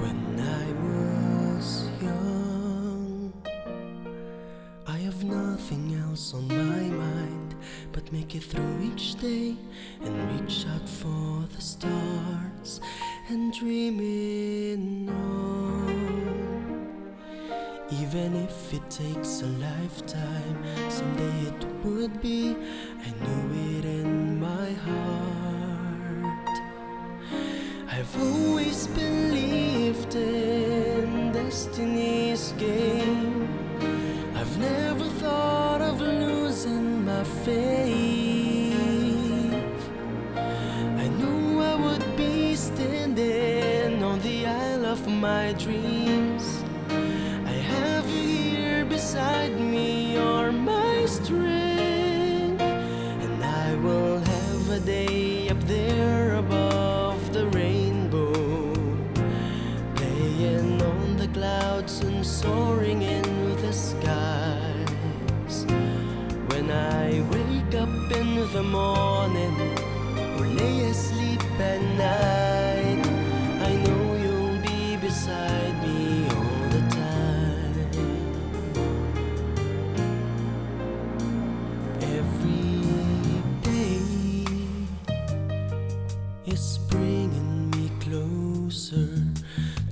When I was young, I have nothing else on my mind but make it through each day and reach out for the stars and dreaming on. Even if it takes a lifetime, someday it would be. I knew it destiny's game. I've never thought of losing my faith. I knew I would be standing on the isle of my dreams. In the morning or lay asleep at night, I know you'll be beside me all the time. Every day is bringing me closer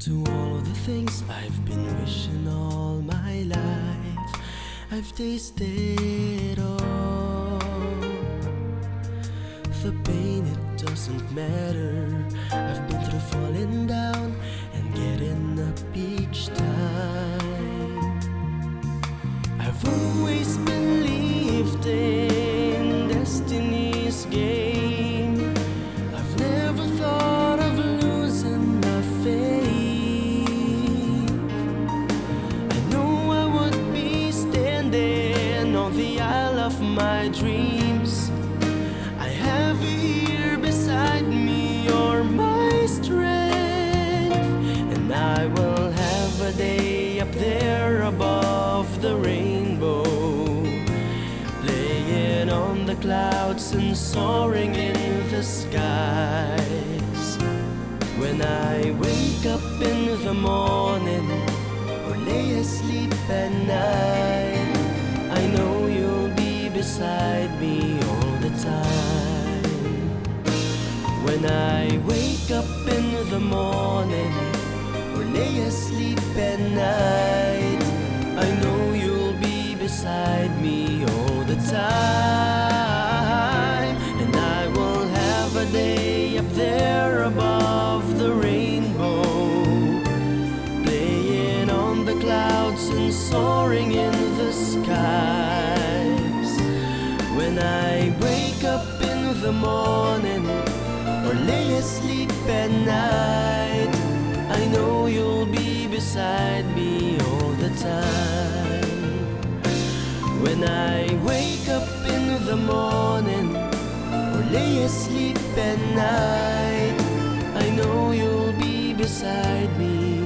to all of the things I've been wishing all my life. I've tasted all the pain, it doesn't matter. I've been through falling down and getting up each time. I've always believed in destiny's game. I've never thought of losing my faith. I know I would be standing on the isle of my dreams. Clouds and soaring in the skies. When I wake up in the morning or lay asleep at night, I know you'll be beside me all the time. When I wake up in the morning or lay asleep at night, I know you'll be beside me soaring in the skies. When I wake up in the morning or lay asleep at night, I know you'll be beside me all the time. When I wake up in the morning or lay asleep at night, I know you'll be beside me